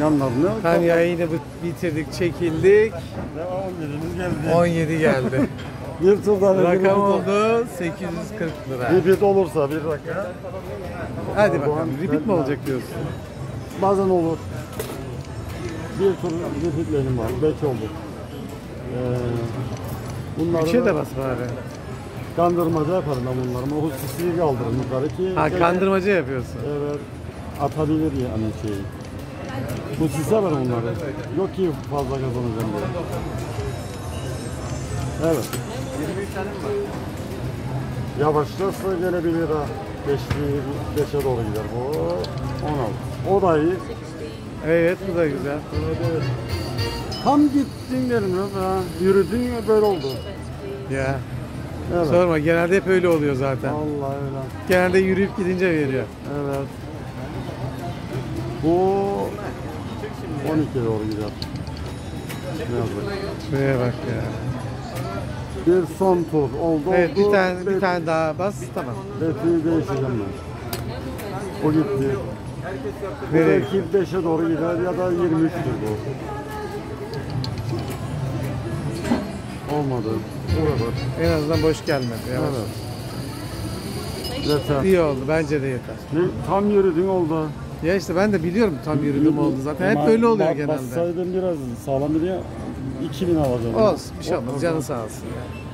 Yanlarını. Tam yayını bit- bitirdik, çekildik. Ve 17'miz geldi. 17 geldi. Bir turdan Rakam oldu 840 lira. Repeat olursa bir dakika. Hadi bakalım. Repeat mi olacak diyorsun? Bazen olur. Bir tur repeatlerim var. Beş oldu. Ee, bunları Üçe de bas bari. kandırmaca yaparım ben bunları. O sisiyi kaldırırım yukarı ki. Ha kandırmaca yapıyorsun. Evet. Atabilir yani şeyi. Bu sise var bunları. Yok ki fazla kazanacağım diye. Evet. Yavaşlarsa gelebilir ha. Beşli, beşe doğru gider bu. 16. O da iyi. Evet bu da güzel. Evet. Tam gittin derim ya. ha. Yürüdün ya böyle oldu. Ya Evet. sorma genelde hep öyle oluyor zaten. Allah öyle. Genelde yürüyüp gidince veriyor. Evet. Bu 12 doğru gider. Şuraya bak ya. Bir son tur oldu Evet oldu. bir tane bir tane daha bas tamam. Beti'yi değişeceğim ben. O gitti. Nereye belki 5'e doğru gider ya da 23'tür bu. Olmadı. Kadar. En azından boş gelmedi. Yavaş. Evet. Yeter. İyi oldu bence de yeter. Ne, tam yürüdün oldu. Ya işte ben de biliyorum tam yürüdüm oldu zaten. Hep böyle oluyor genelde. Bassaydın biraz sağlam bir 2000 alacağım. Olsun bir şey olmaz canı sağ olsun. ya.